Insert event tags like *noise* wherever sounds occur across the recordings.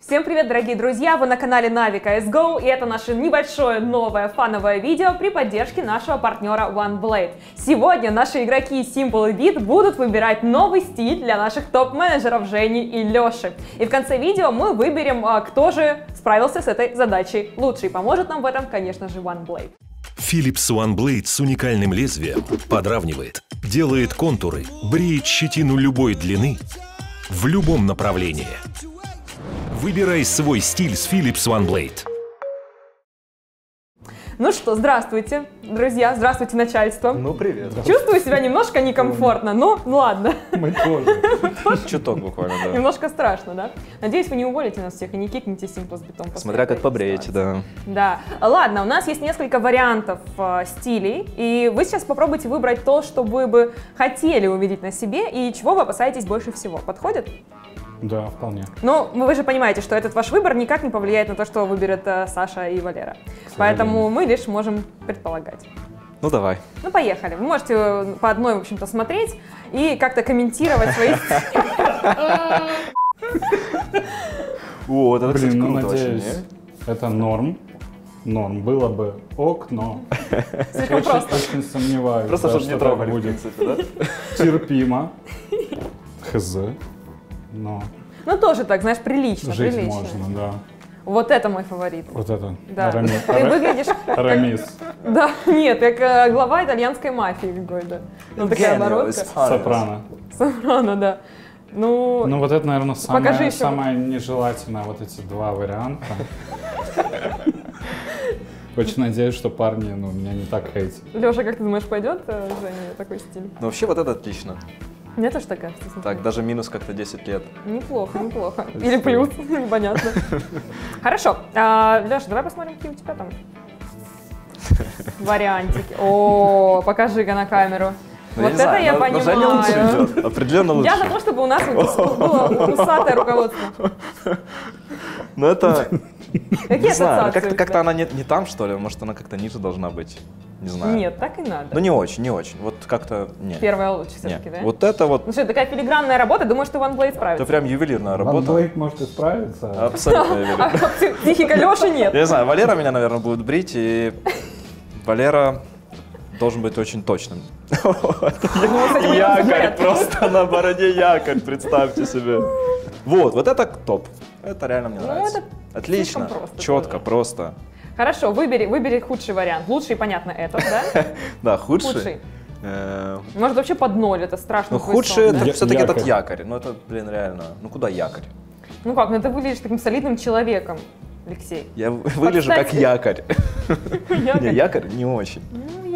Всем привет, дорогие друзья! Вы на канале Navi CSGO, и это наше небольшое новое фановое видео при поддержке нашего партнера OneBlade. Сегодня наши игроки Simple и Beat будут выбирать новый стиль для наших топ-менеджеров Жени и Леши. И в конце видео мы выберем, а, кто же справился с этой задачей лучше. И поможет нам в этом, конечно же, OneBlade. Philips OneBlade с уникальным лезвием подравнивает, делает контуры, бреет щетину любой длины в любом направлении. Выбирай свой стиль с Philips OneBlade. Ну что, здравствуйте, друзья, здравствуйте, начальство. Ну, привет. Чувствую себя немножко некомфортно, но ну ладно. Мы тоже. *laughs* Чуток буквально, да. Немножко страшно, да? Надеюсь, вы не уволите нас всех и не кикнете Simple с битом. после Смотря как побреете, да. Да. Ладно, у нас есть несколько вариантов э, стилей, и вы сейчас попробуйте выбрать то, что вы бы хотели увидеть на себе, и чего вы опасаетесь больше всего. Подходит? Да, вполне. Ну, вы же понимаете, что этот ваш выбор никак не повлияет на то, что выберет э, Саша и Валера. Поэтому мы лишь можем предполагать. Ну давай. Ну, поехали. Вы можете э, по одной, в общем-то, смотреть и как-то комментировать свои... *laughs* О, вот это, Блин, кстати, ну круто надеюсь, очень, это норм. Норм. Было бы ок, но *laughs* Слишком очень, просто. очень сомневаюсь, Просто, да, чтобы что не трогали, в будет принципе, да? терпимо. Хз. Но Ну, тоже так, знаешь, прилично, жить прилично. можно, да. Вот это мой фаворит. Вот это. Да. Арами- Ты *laughs* выглядишь *laughs* Арамис. Да, нет, как э, глава итальянской мафии какой-то. Ну, такая оборотка. Сопрано. Сопрано, да. Ну, Ну вот это, наверное, Покажи самое, еще. самое нежелательное, вот эти два варианта. *laughs* Очень надеюсь, что парни ну, меня не так хейтят. Леша, как ты думаешь, пойдет э, Жене такой стиль? Ну вообще вот это отлично. Мне тоже так кажется. смотри. Так, даже минус как-то 10 лет. Неплохо, неплохо. *laughs* Или плюс, *laughs* непонятно. *laughs* Хорошо. А, Леша, давай посмотрим, какие у тебя там вариантики. О, покажи-ка на камеру. Ну, Вот не это знаю, я но- но Женя лучше понимаю. идет. Определенно лучше. Я за то, чтобы у нас вот было усатое руководство. Но это, Какие *laughs* не знаю, ассоциации? как-то она не, не там, что ли? Может, она как-то ниже должна быть? Не знаю. Нет, так и надо. Ну не очень, не очень. Вот как-то, не. Первая лучше Не. все-таки, да? Вот это вот, Ну что, такая филигранная работа, думаю, что OneBlade это справится. прям ювелирная работа. Блейк может исправиться. Абсолютно *laughs* ювелирная. А пси- психика Леши нет. Я не знаю, Валера меня, наверное, будет брить, и Валера должен быть очень точным. Ну, Якорь, просто на бороде якорь, представьте себе. Вот, вот это топ. Это реально мне Ну, нравится. это Отлично, просто четко, тоже. просто. Хорошо, выбери, выбери худший вариант. Лучший, понятно, этот, да? *laughs* Да, худший. Э, Может, вообще под ноль, это страшно. Ну, худший это все-таки этот якорь. Ну, это, блин, реально. Ну, куда якорь? Ну как, ну ты выглядишь таким солидным человеком, Алексей. Я вы- *laughs* выгляжу как *laughs* якорь. Якорь. Не, якорь не очень.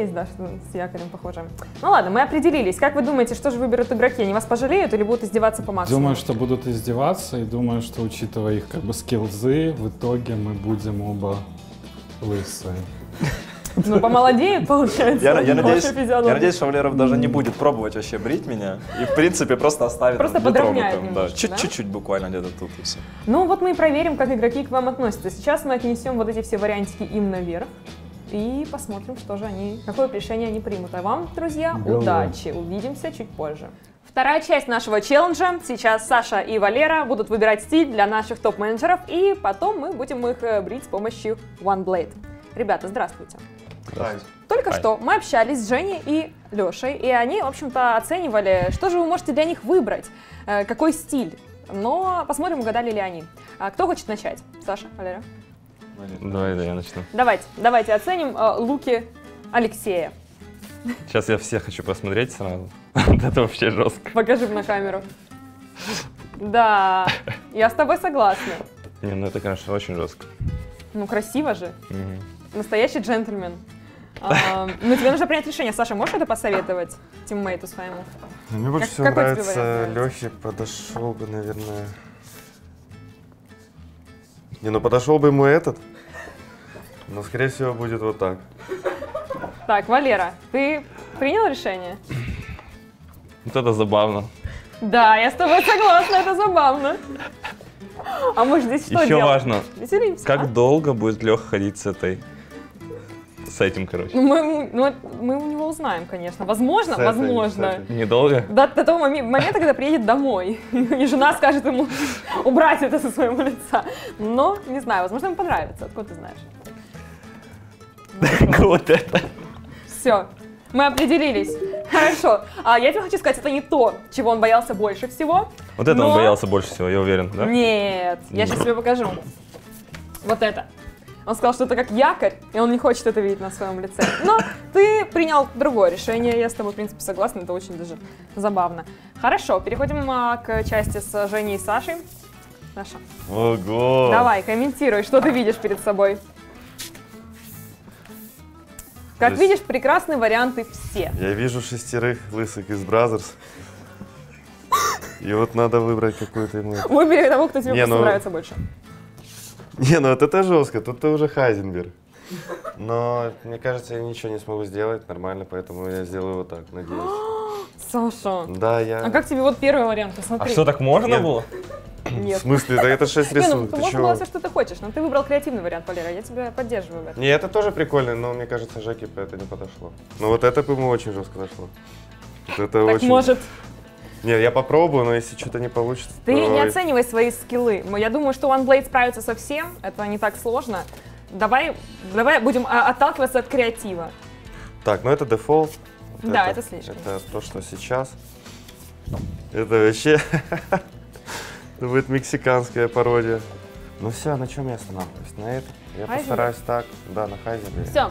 Есть, да, что с якорем похоже. Ну ладно, мы определились. Как вы думаете, что же выберут игроки? Они вас пожалеют или будут издеваться по максимуму? Думаю, что будут издеваться, и думаю, что учитывая их как бы скиллзы, в итоге мы будем оба лысые. Ну, помолодеют, получается. Я, я надеюсь, я надеюсь, что Валеров даже не будет пробовать вообще брить меня. И, в принципе, просто оставит Просто подровняет Да, немножко, чуть- да? чуть-чуть буквально где-то тут и все. Ну вот мы и проверим, как игроки к вам относятся. Сейчас мы отнесем вот эти все вариантики им наверх. И посмотрим, что же они, какое решение они примут. А вам, друзья, Головой. удачи. Увидимся чуть позже. Вторая часть нашего челленджа. Сейчас Саша и Валера будут выбирать стиль для наших топ-менеджеров, и потом мы будем их э, брить с помощью OneBlade. Ребята, здравствуйте. Только что мы общались с Женей и Лешей, и они, в общем-то, оценивали, что же вы можете для них выбрать, э, какой стиль. Но посмотрим, угадали ли они. А кто хочет начать? Саша, Валера? Давай, да, я начну. Давайте, давайте оценим э, луки Алексея. Сейчас я все хочу посмотреть сразу. *laughs* Это вообще жестко. Покажи на камеру. Да, я с тобой согласна. Не, ну это, конечно, очень жестко. Ну, красиво же. Мгм. Настоящий джентльмен. А, ну, тебе нужно принять решение. Саша, можешь это посоветовать тиммейту своему? Мне больше Как- всего нравится? Лехе, подошел бы, наверное. Не, ну подошел бы ему этот. Но, скорее всего, будет вот так. Так, Валера, ты принял решение? Вот это забавно. Да, я с тобой согласна, это забавно. А мы же здесь что Еще делаем? важно, Веселимся. как а? долго будет Леха ходить с этой с этим, короче. Ну, мы, ну, мы у него узнаем, конечно. Возможно, С этой, возможно. этой. Недолго? До, до того момента, когда приедет домой, и жена скажет ему убрать это со своего лица. Но, не знаю, возможно, ему понравится, откуда ты знаешь. *laughs* Вот это. Все, мы определились. Хорошо. А я тебе хочу сказать, это не то, чего он боялся больше всего. Вот это Но- он боялся больше всего, я уверен, да? Нет, я сейчас тебе покажу. Вот это. Он сказал, что это как якорь, и он не хочет это видеть на своем лице. Но ты принял другое решение, я с тобой, в принципе, согласна, это очень даже забавно. Хорошо, переходим а, к части с Женей и Сашей. Саша, Ого! давай, комментируй, что ты видишь перед собой. Как есть- видишь, прекрасные варианты все. Я вижу шестерых лысых из Brazzers. И вот надо выбрать какой-то ему. Выбери того, кто тебе Не, просто ну- нравится больше. Не, ну вот это жестко, тут ты уже Хайзенберг. Но мне кажется, я ничего не смогу сделать нормально, поэтому я сделаю вот так, надеюсь. *gasps* Саша, Да, я... а как тебе вот первый вариант? А Посмотри. что, так можно Нет. было? В Нет. смысле? Да это 6 *laughs* Не, ну, рисунок, ты ты можешь было все, что ты хочешь, но ты выбрал креативный вариант, Валера, я тебя поддерживаю в этом. Не, это тоже прикольно, но мне кажется, Жеке бы это не подошло. Но вот это бы ему очень жестко зашло. Вот это Так очень... может, Не, я попробую, но если что-то не получится, ты то... не оценивай свои скиллы. М, Я думаю, что OneBlade справится со всем, это не так сложно. Давай, давай будем а, отталкиваться от креатива. Так, ну это дефолт. Да, это слишком. Это то, что сейчас. Это вообще... *laughs* Это будет мексиканская пародия. Ну все, на чем я останавливаюсь? На это. Я Хайзенберг? постараюсь так. Да, на Хайзенберге. Все.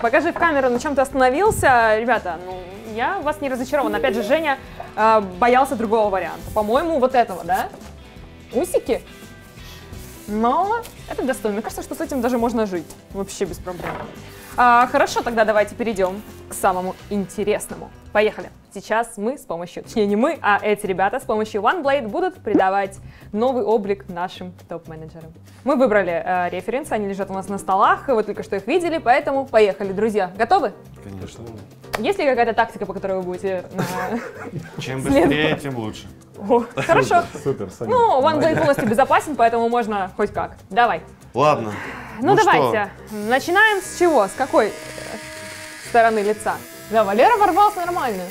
Покажи в камеру, на чем ты остановился. Ребята, ну, я вас не разочарован. Опять же, Женя э, боялся другого варианта. По-моему, вот этого, да? Усики? Но это достойно. Мне кажется, что с этим даже можно жить. Вообще без проблем. А, хорошо, тогда давайте перейдем к самому интересному. Поехали. Сейчас мы с помощью, точнее не мы, а эти ребята с помощью OneBlade будут придавать новый облик нашим топ-менеджерам. Мы выбрали э, референсы, они лежат у нас на столах, вы только что их видели, поэтому поехали, друзья. Готовы? Конечно. Есть ли какая-то тактика, по которой вы будете... э, Чем быстрее, тем лучше. О, *laughs* Хорошо. Супер, Саня. Ну, OneBlade полностью безопасен, поэтому можно хоть как. Давай. Ладно. Ну, что? давайте. Начинаем с чего? С какой э, стороны лица? Да, Валера ворвался нормально.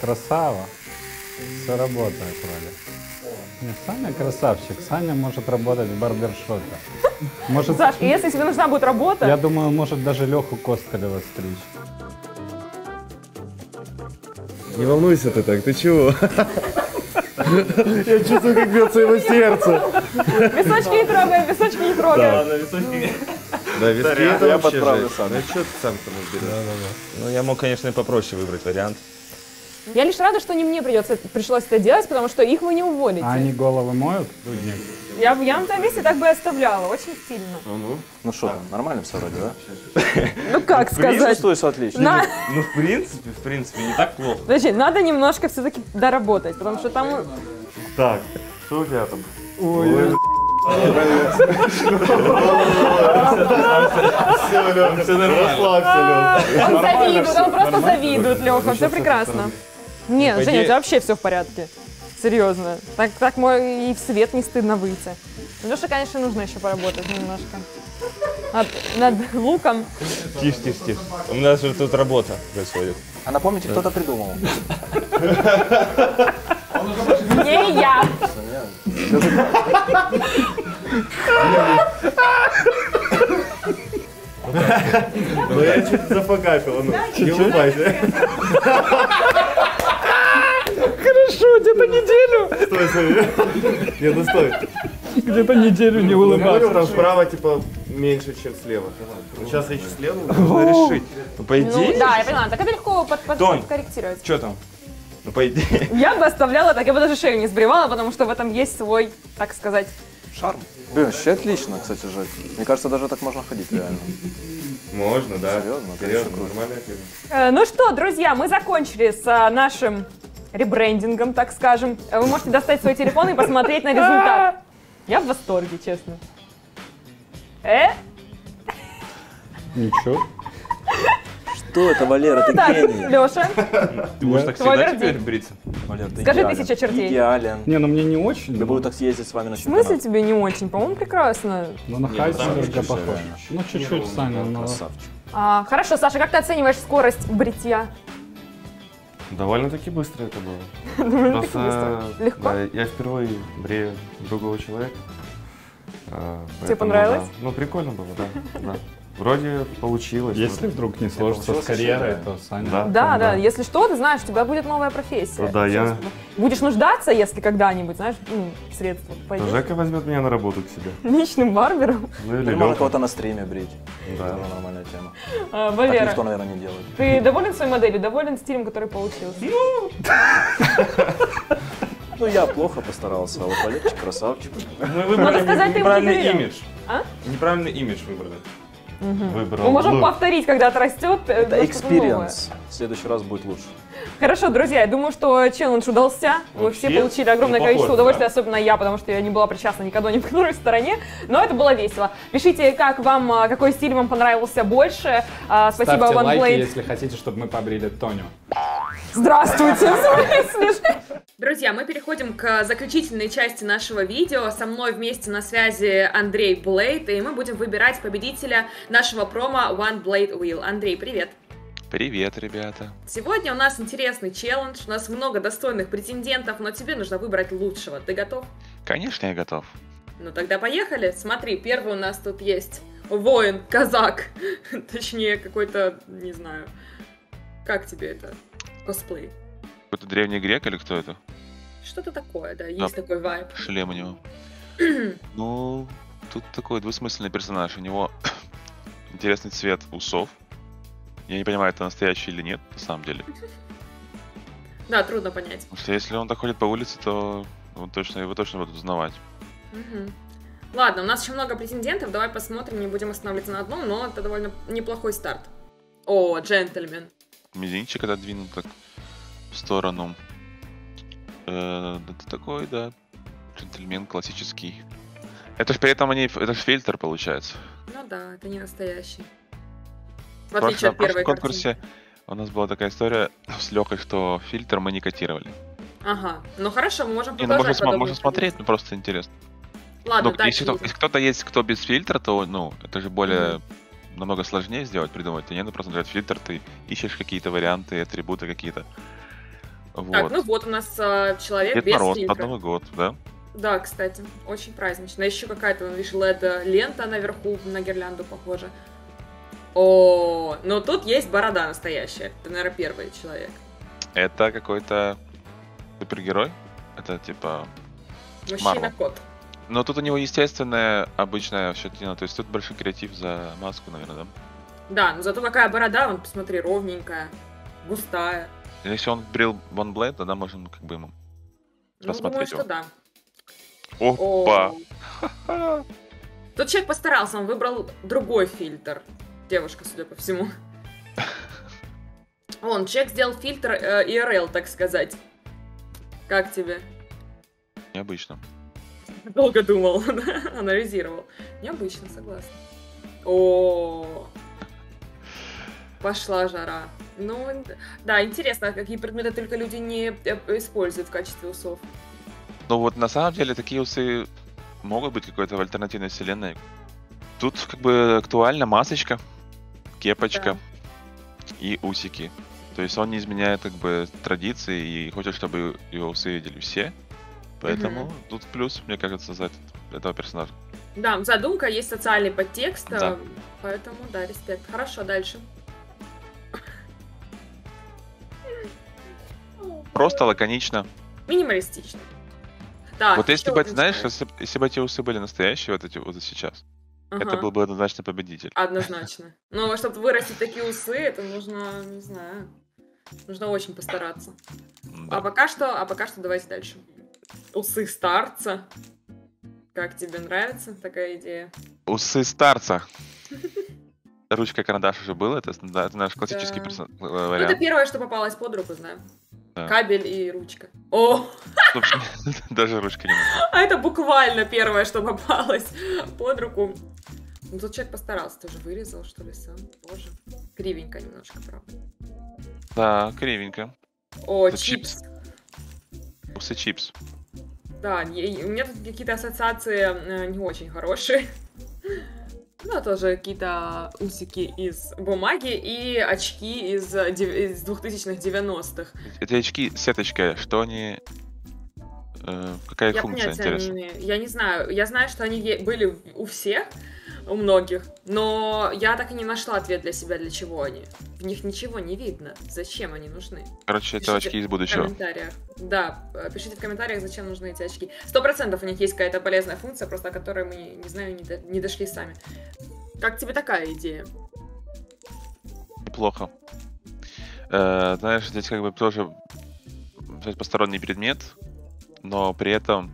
Красава. Все работает вроде. Не, Саня красавчик. Саня может работать в барбершопе. *laughs* Может, Саш, если тебе нужна будет работа, я думаю, может даже Леху Костолева стричь. Не волнуйся ты так, ты чего? *laughs* Я чувствую, как бьется его сердце. височки не трогай, височки не трогай. Да, виски это я подправлю сам. Ну что ты сам там разберешь? Ну, я мог, конечно, и попроще выбрать вариант. Я лишь рада, что не мне придется, пришлось это делать, потому что их вы не уволите. А они головы моют? Дудник? Я, я на твоем месте так бы и оставляла, очень стильно. Ну что, там, нормально все вроде, да? Ну как сказать? Чувствуешь отлично. Ну, в принципе, в принципе, не так плохо. Подожди, надо немножко все-таки доработать, потому что там... Так, что у тебя там? Все нормально. Расслабься, Он завидует, он просто завидует, Леха, все прекрасно. Нет, Женя, у тебя вообще все в порядке. Серьезно. Так, так мой и в свет не стыдно выйти. Леша, конечно, нужно еще поработать немножко. Над, над луком. Тише, тише, тише. У нас же тут работа происходит. А напомните, кто-то придумал. Не я. Ну я чуть зафакапил, ну, не улыбайся. Где-то неделю. Стой, стой. Не, ну стой. Где-то неделю не Я говорю, улыбаться. там справа, типа, меньше, чем слева. Ну, сейчас я еще слева нужно решить. Ну, по Ну идее... да, я поняла. Так это легко под, под- Тонь. подкорректировать. Что там? Ну, по идее... Я бы оставляла так, я бы даже шею не сбривала, потому что в этом есть свой, так сказать, Шарм. Блин, вообще отлично, кстати, Жек. Мне кажется, даже так можно ходить реально. Можно, да. Серьезно? Серьезно, круто. фирма. Э, Ну что, друзья, мы закончили с а, нашим ребрендингом, так скажем. Вы можете достать свой телефон и посмотреть на результат. *laughs* Я в восторге, честно. Э? Ничего. Что это, Валера, ты Так, гений. Леша, Ты будешь так Твой всегда вердикт. теперь бриться? Валер, ты Скажи идеален. тысяча чертей. Идеален. Не, ну мне не очень. Я буду так съездить с вами на в смысле чемпионат. тебе не очень? По-моему, прекрасно. Ну, на там Хайзенберга чуть-чуть, похож. Ну, чуть-чуть, Саня. Красавчик. А, хорошо, Саша, как ты оцениваешь скорость бритья? Довольно-таки быстро это было. *laughs* Довольно-таки быстро. Легко? да, я впервые брею другого человека. А, поэтому, понравилось? да. Ну, прикольно было, да. да. Вроде получилось. Если Вот. вдруг не сложится с карьерой, то Саня... Да. Да, да, да. если что, ты знаешь, у тебя будет новая профессия. Ну да, я-. Будешь нуждаться, если когда-нибудь, знаешь, ну, средства пойдешь. Жека возьмет меня на работу к себе. Личным барбером. Ну или можно кого-то на стриме брить. Да. Это нормальная тема. А, Так Валера, никто, наверное, не делает. ты доволен своей моделью, доволен стилем, который получился? Ну, я плохо постарался, а вот Валерчик красавчик. Мы выбрали его не неправильный имидж. А? Неправильный имидж выбрали. Выбрал Мы можем лук. повторить, когда отрастет. э, Это experience. В следующий раз будет лучше. Хорошо, друзья, я думаю, что челлендж удался. Вообще, все получили огромное ну, количество похоже, удовольствия, да. особенно я, потому что я не была причастна никогда ни в которой стороне. Но это было весело. Пишите, как вам, а, какой стиль вам понравился больше. А, Спасибо, Ставьте лайки, OneBlade. если хотите, чтобы мы побрили Тоню. Здравствуйте? *laughs* Друзья, мы переходим к заключительной части нашего видео. Со мной вместе на связи Андрей Блейд, и мы будем выбирать победителя нашего промо One Blade Wheel. Андрей, привет! Привет, ребята. Сегодня у нас интересный челлендж, у нас много достойных претендентов, но тебе нужно выбрать лучшего. Ты готов? Конечно, я готов. Ну тогда поехали. Смотри, первый у нас тут есть воин, казак. *laughs* Точнее, какой-то, не знаю, как тебе это? Косплей. Какой-то древний грек или кто это? Что-то такое, да, есть такой вайб. Шлем у него. *clears throat* Ну, тут такой двусмысленный персонаж. У него *clears throat* интересный цвет усов. Я не понимаю, это настоящий или нет, на самом деле. *laughs* Да, трудно понять. Потому что если он так ходит по улице, то он точно, его точно будут узнавать. Мгм. Ладно, у нас еще много претендентов, давай посмотрим, не будем останавливаться на одном, но это довольно неплохой старт. О, джентльмен. Мизинчик отодвинут так в сторону. Э, Это такой, да, джентльмен классический. Это ж при этом они, это ж фильтр получается. Ну да, это не настоящий. В В отличие от прошлом, первой в прошлом конкурсе у нас была такая история с Лехой, что фильтр мы не котировали. Ага, ну хорошо, мы можем Не, ну можно, подобные можно смотреть, но просто интересно. Ладно, Ну, дальше если, кто- едем. если кто-то есть, кто без фильтра, то, ну, это же более намного сложнее сделать, придумать. Ты не надо просто нажать фильтр, ты ищешь какие-то варианты, атрибуты какие-то. Вот. Так, ну вот у нас а, человек Дед без Мороз фильтра. под Новый год, да? Да, кстати, очень празднично. Еще какая-то, видишь, LED-лента наверху на гирлянду похожа. О, но тут есть борода настоящая. Это, наверное, первый человек. Это какой-то супергерой. Это типа... Мужчина-кот. Но тут у него естественная обычная щетина, то есть тут большой креатив за маску, наверное, да? Да, но зато какая борода, вон, посмотри, ровненькая, густая. Если он брил One Blade, тогда можем как бы ему... Ну, думаю, Посмотреть что его. да. Опа! О. Тут человек постарался, он выбрал другой фильтр. Девушка, судя по всему. Он, человек сделал фильтр э, IRL, так сказать. Как тебе? Необычно. Долго думал, *laughs* анализировал. Необычно, согласна. О, пошла жара. Ну, да, интересно, а какие предметы только люди не э, используют в качестве усов. Ну вот на самом деле такие усы могут быть какой-то в альтернативной вселенной. Тут как бы актуальна масочка, кепочка и усики. То есть он не изменяет как бы традиции и хочет, чтобы его усы видели все. Поэтому Мгм. тут плюс, мне кажется, за этот- этого персонажа. Да, задумка, есть социальный подтекст, Да. э, поэтому, да, респект. Хорошо, дальше. Просто лаконично. Минималистично. Так, вот если бы, ты знаешь, если, если бы эти усы были настоящие, вот эти вот сейчас, это Ага, был бы однозначно победитель. Однозначно. Но чтобы вырастить такие усы, это нужно, не знаю, нужно очень постараться. Да. А пока что, а пока что давайте дальше. Усы старца. Как тебе нравится такая идея? Усы старца. Ручка карандаш уже был, это, да, это наш классический Да. э, Ну, это вариант. первое, что попалось под руку, знаю. Да. Кабель и ручка. О, Собственно, *laughs* Даже ручка не нужна. а это буквально первое, что попалось под руку. Ну, тут человек постарался, тоже вырезал, что ли, сам. Боже. Кривенько немножко, правда. Да, кривенько. О, Это чипс. Усы чипс. Да, у меня тут какие-то ассоциации э, не очень хорошие. Ну нужно тоже какие-то усики из бумаги и очки из, э, из 2000-х, 90-х? Эти очки сеточка, что они... э, какая Я функция, понятия не интересно? имею. Я не знаю. Я знаю, что они были у всех, у многих, но я так и не нашла ответ для себя, для чего они. В них ничего не видно. Зачем они нужны? Короче, это Пишите очки из В будущего. комментариях. Да, э, пишите в комментариях, зачем нужны эти очки. Сто процентов у них есть какая-то полезная функция, просто о которой мы, не знаю, не, до- не дошли сами. Как тебе такая идея? Неплохо. Э, знаешь, здесь как бы тоже взять посторонний предмет, но при этом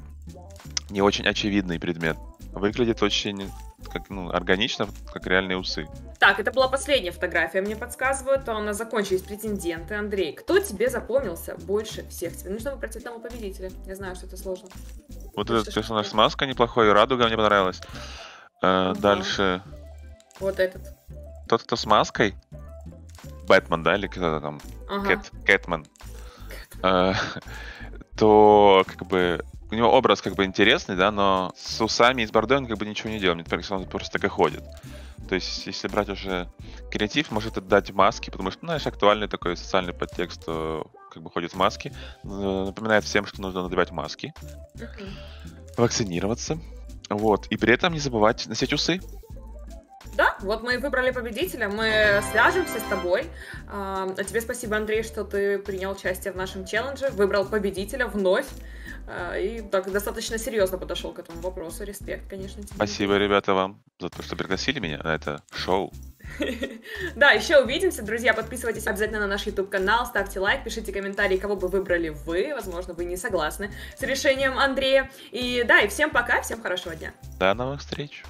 не очень очевидный предмет. Выглядит очень как, ну, органично, как реальные усы. Так, это была последняя фотография, мне подсказывают, у нас закончились претенденты. Андрей, кто тебе запомнился больше всех? Тебе нужно выбрать одного победителя. Я знаю, что это сложно. Вот этот персонаж с маской неплохой, радуга мне понравилась. Э, Ага. Дальше Вот этот. тот, кто с маской, Бэтмен, да, или кто-то там, Ага. Кэт, Кэтмен, Э, *laughs* то как бы у него образ как бы интересный, да, но с усами и с бородой он как бы ничего не делает, мне кажется, он просто так и ходит. То есть, если брать уже креатив, может отдать маски, потому что, ну, знаешь, актуальный такой социальный подтекст, э, как бы ходит в маске, Э, напоминает всем, что нужно надевать маски, Мгм. вакцинироваться, вот, и при этом не забывать носить усы. Да, вот мы выбрали победителя. Мы свяжемся с тобой. А а тебе спасибо, Андрей, что ты принял участие в нашем челлендже, выбрал победителя вновь. А, И так достаточно серьезно подошел к этому вопросу. Респект, конечно, тебе. Спасибо, ребята, вам за то, что пригласили меня на это шоу. *laughs* Да, еще увидимся, друзья. Подписывайтесь обязательно на наш YouTube канал, ставьте лайк, пишите комментарии, кого бы выбрали вы. Возможно, вы не согласны с решением Андрея. И да, и всем пока, всем хорошего дня. До новых встреч!